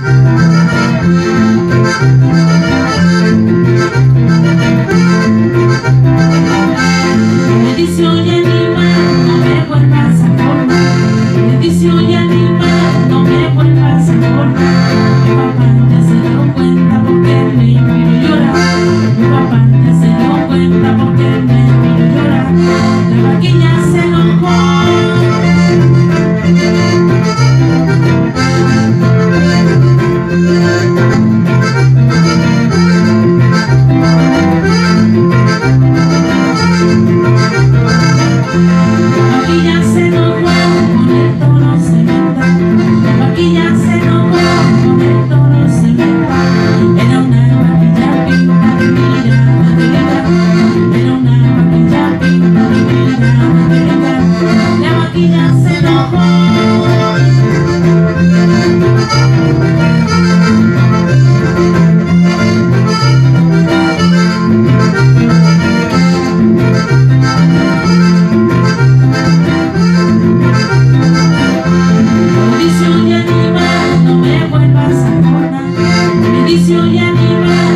Música Bendición y animal,